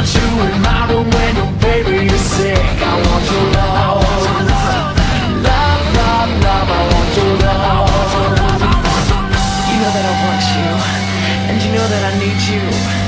Want you in my room when your baby is sick. I want your love. Love, love, love, I want your love. You know that I want you, and you know that I need you.